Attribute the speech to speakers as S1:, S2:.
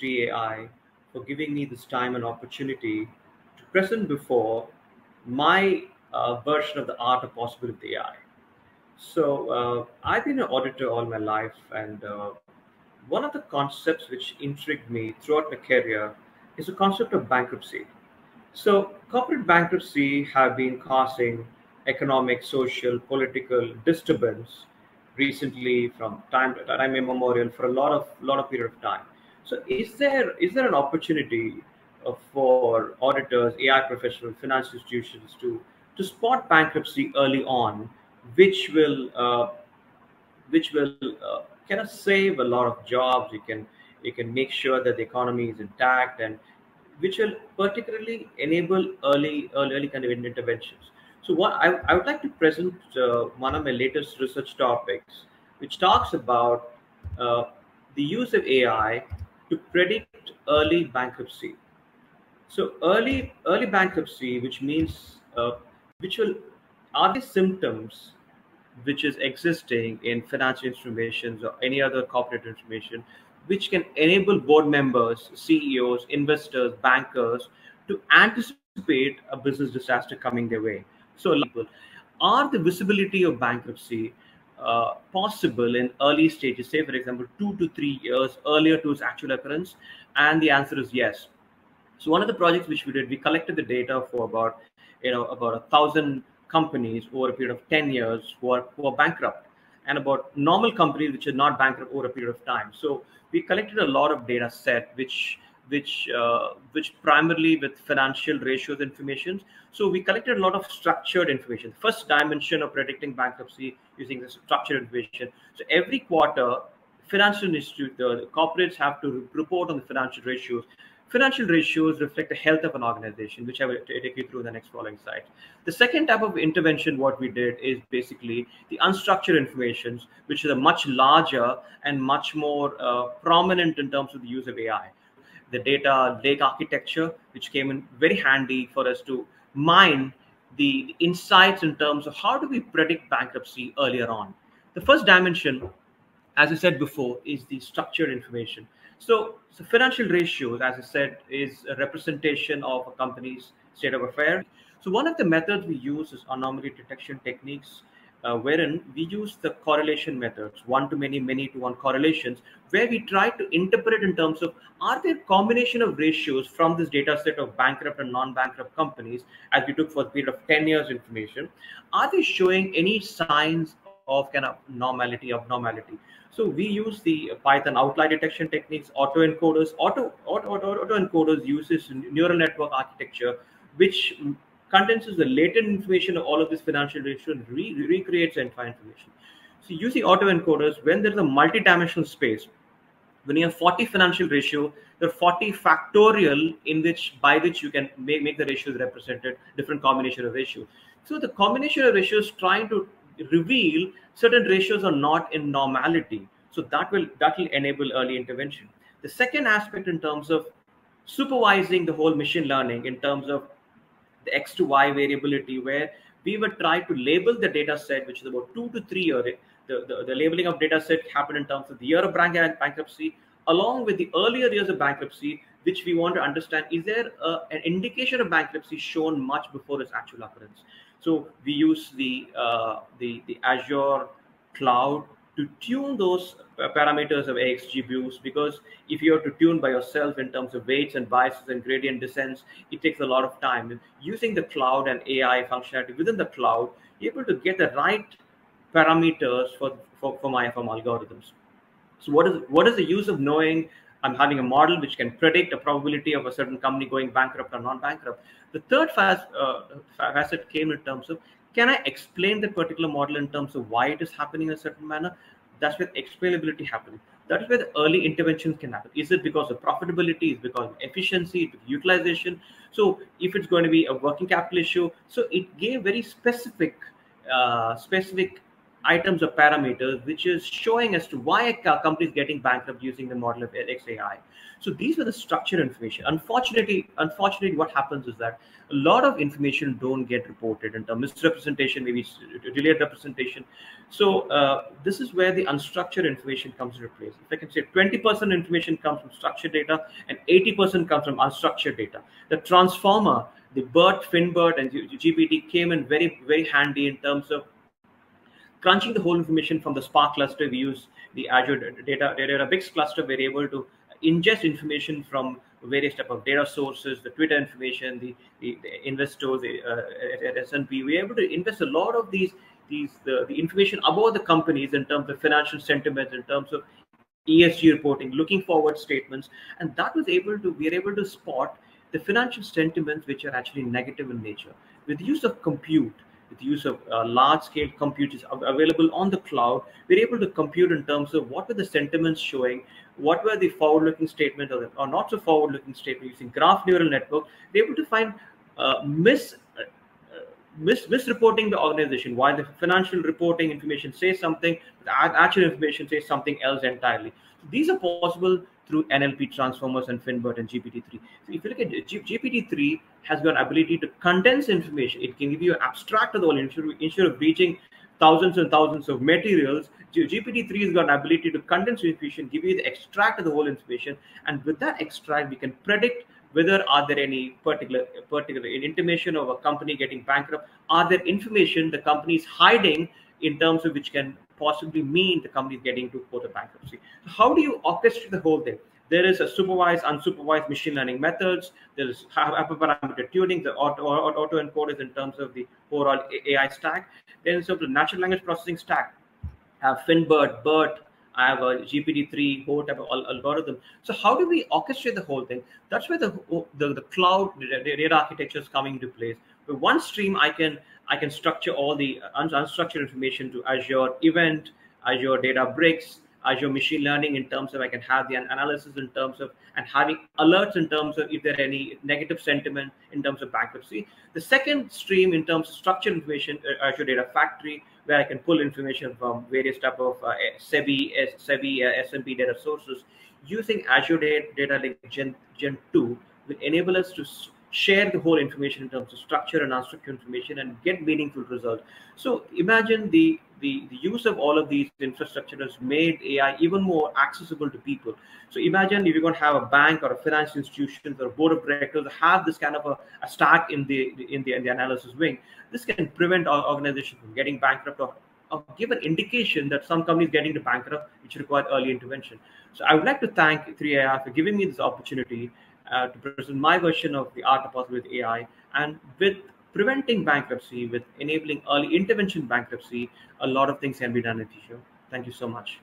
S1: 3AI for giving me this time and opportunity to present before my uh, version of the art of possible with AI. So uh, I've been an auditor all my life, and uh, one of the concepts which intrigued me throughout my career is the concept of bankruptcy. So corporate bankruptcy have been causing economic, social, political disturbance recently from time to time immemorial for a lot of lot of period of time. So is there is there an opportunity uh, for auditors, AI professionals, financial institutions to to spot bankruptcy early on, which will uh, which will uh, kind of save a lot of jobs. You can you can make sure that the economy is intact and which will particularly enable early early, kind of interventions. So what I, I would like to present uh, one of my latest research topics, which talks about uh, the use of AI to predict early bankruptcy. So early early bankruptcy, which means uh, which will are the symptoms which is existing in financial information or any other corporate information, which can enable board members, CEOs, investors, bankers to anticipate a business disaster coming their way. So, are the visibility of bankruptcy uh, possible in early stages, say, for example, two to three years earlier to its actual occurrence? And the answer is yes. So, one of the projects which we did, we collected the data for about, you know, about a thousand companies over a period of 10 years who are, who are bankrupt and about normal companies which are not bankrupt over a period of time. So we collected a lot of data set which which uh, which primarily with financial ratios information. So we collected a lot of structured information. First dimension of predicting bankruptcy using the structured information. So every quarter, financial institute, the, the corporates have to report on the financial ratios Financial ratios reflect the health of an organization, which I will take you through in the next following slide. The second type of intervention, what we did is basically the unstructured informations, which is a much larger and much more uh, prominent in terms of the use of AI. The data lake architecture, which came in very handy for us to mine the insights in terms of how do we predict bankruptcy earlier on. The first dimension, as I said before, is the structured information. So, so financial ratios, as I said, is a representation of a company's state of affairs. So one of the methods we use is anomaly detection techniques, uh, wherein we use the correlation methods, one to many, many to one correlations, where we try to interpret in terms of are there combination of ratios from this data set of bankrupt and non-bankrupt companies, as we took for a period of 10 years information, are they showing any signs of kind of normality, abnormality? So we use the Python outlier detection techniques, autoencoders. Auto, auto, auto, autoencoders uses neural network architecture, which condenses the latent information of all of this financial ratio and re recreates entire information. So using autoencoders, when there's a multi-dimensional space, when you have 40 financial ratio, there are 40 factorial in which by which you can make, make the ratios represented, different combination of ratios. So the combination of ratios trying to reveal certain ratios are not in normality. So that will that will enable early intervention. The second aspect in terms of supervising the whole machine learning in terms of the x to y variability, where we would try to label the data set, which is about two to three year. The, the, the labeling of data set happened in terms of the year of bankruptcy, along with the earlier years of bankruptcy, which we want to understand is there a, an indication of bankruptcy shown much before its actual occurrence so we use the, uh, the, the Azure cloud to tune those parameters of XGBoost because if you have to tune by yourself in terms of weights and biases and gradient descents, it takes a lot of time. Using the cloud and AI functionality within the cloud, you're able to get the right parameters for, for, for my from algorithms. So what is what is the use of knowing I'm having a model which can predict a probability of a certain company going bankrupt or non-bankrupt. The third uh, facet came in terms of can I explain the particular model in terms of why it is happening in a certain manner? That's where explainability happens. That is where the early interventions can happen. Is it because of profitability? Is because of efficiency, utilization? So if it's going to be a working capital issue, so it gave very specific, uh, specific items or parameters, which is showing as to why a company is getting bankrupt using the model of XAI. So these were the structured information. Unfortunately, unfortunately, what happens is that a lot of information don't get reported in terms of misrepresentation, maybe delayed representation. So uh, this is where the unstructured information comes into place. If I can say 20% information comes from structured data and 80% comes from unstructured data. The transformer, the BERT, FinBERT, and GPT came in very, very handy in terms of crunching the whole information from the Spark cluster. We use the Azure data, Databricks cluster. We're able to ingest information from various type of data sources, the Twitter information, the, the, the investors uh, at S&P. We're able to invest a lot of these these the, the information about the companies in terms of financial sentiments, in terms of ESG reporting, looking forward statements, and that was able to we are able to spot the financial sentiments which are actually negative in nature. With the use of compute, with the use of uh, large scale computers available on the cloud, we're able to compute in terms of what were the sentiments showing, what were the forward looking statements or, or not so forward looking statements using graph neural network. We're able to find uh, mis misreporting the organization while the financial reporting information says something, the actual information says something else entirely. So these are possible through NLP transformers and FinBERT and GPT-3. So if you look at GPT-3 has got ability to condense information. It can give you an abstract of the whole instead of reaching thousands and thousands of materials. GPT-3 has got an ability to condense information, give you the extract of the whole information, and with that extract, we can predict whether are there any particular particular intimation of a company getting bankrupt, are there information the company is hiding in terms of which can possibly mean the company is getting to quote a bankruptcy. So how do you orchestrate the whole thing? There is a supervised, unsupervised machine learning methods. There is hyperparameter tuning, the auto, auto encoders in terms of the overall AI stack. Then so the natural language processing stack. Uh, Have FinBERT, BERT, I have a GPT-3 whole type of algorithm. So how do we orchestrate the whole thing? That's where the the, the cloud data architecture is coming into place. With one stream, I can I can structure all the unstructured information to Azure Event, Azure Databricks, Azure Machine Learning in terms of I can have the analysis in terms of and having alerts in terms of if there are any negative sentiment in terms of bankruptcy. The second stream in terms of structured information, uh, Azure Data Factory, where I can pull information from various type of uh, SEBI, SEBI, uh, S&P data sources using Azure Data, Data Lake Gen, Gen 2 will enable us to share the whole information in terms of structure and unstructured information and get meaningful results. So imagine the, the, the use of all of these infrastructure has made AI even more accessible to people. So imagine if you're going to have a bank or a financial institution or a board of directors have this kind of a, a stack in the, in the in the analysis wing. This can prevent our organization from getting bankrupt or, or give an indication that some companies getting to bankrupt, which require early intervention. So I would like to thank 3AI for giving me this opportunity uh, to present my version of the art of possible with AI. And with preventing bankruptcy, with enabling early intervention bankruptcy, a lot of things can be done in future. Thank you so much.